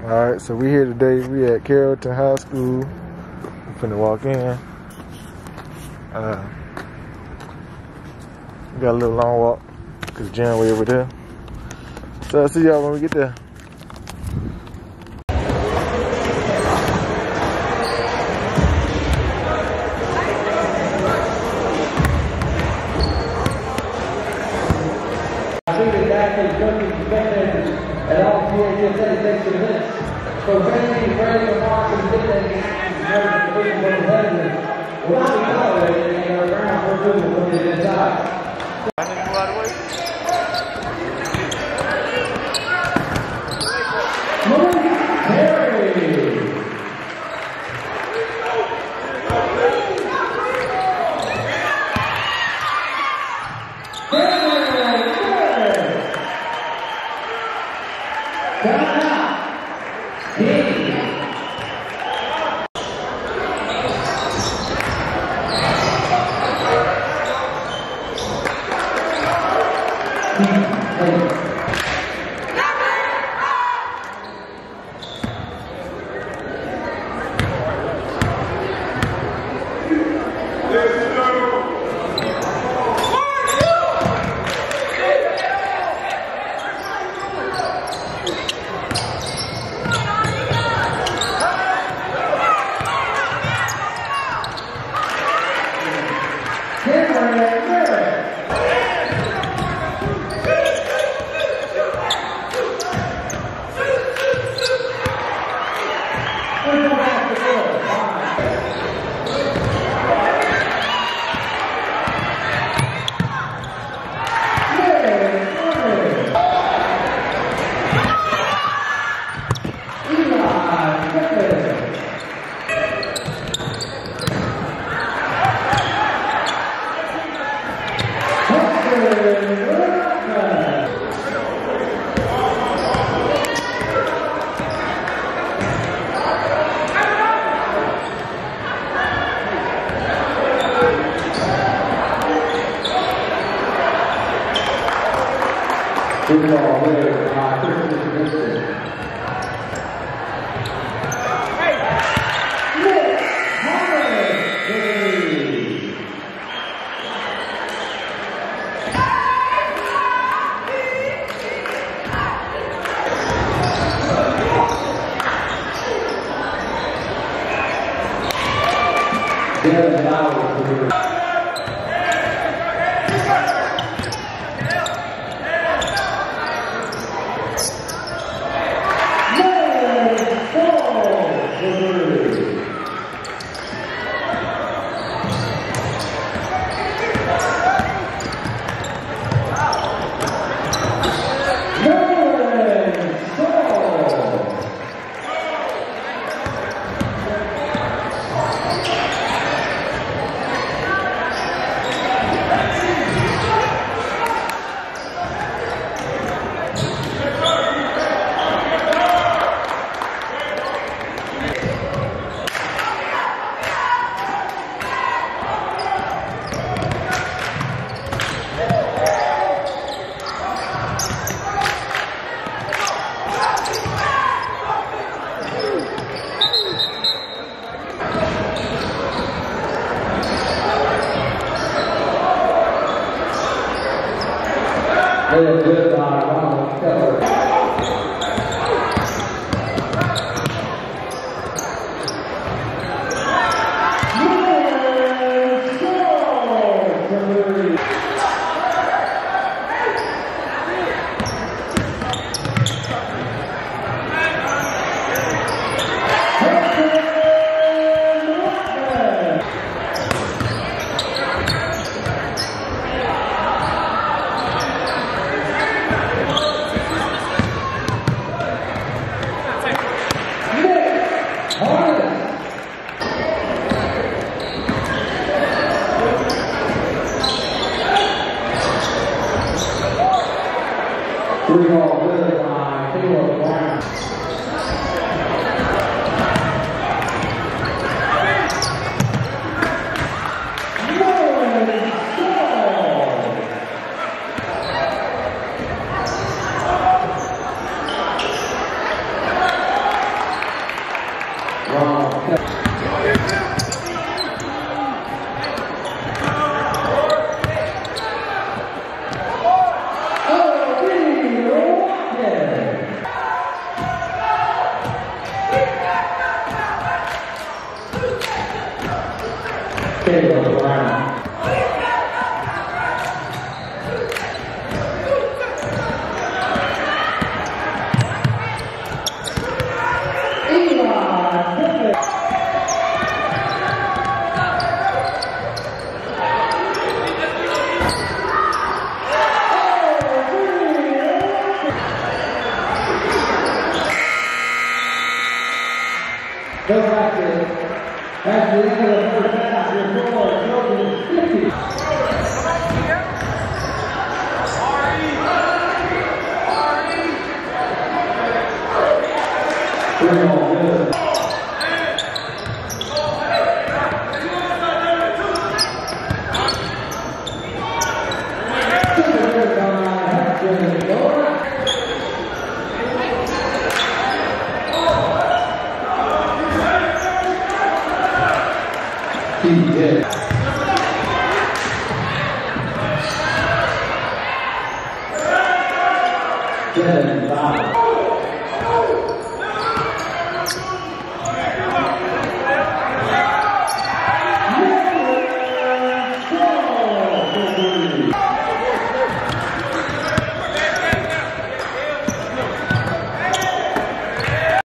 All right, so we here today. We at Carrollton High School. We finna walk in. Uh, got a little long walk because Jan way over there. So I'll see y'all when we get there. At all PHSA takes the minutes. For Randy, Brady, and Mark, and for the competitors will not be football player by Christian Winston. Yeah, now we're Led good Obrigado. Caleb Brown. Eli Griffith. Bill Rackett, at the end of the first half, your score, He did. Seven,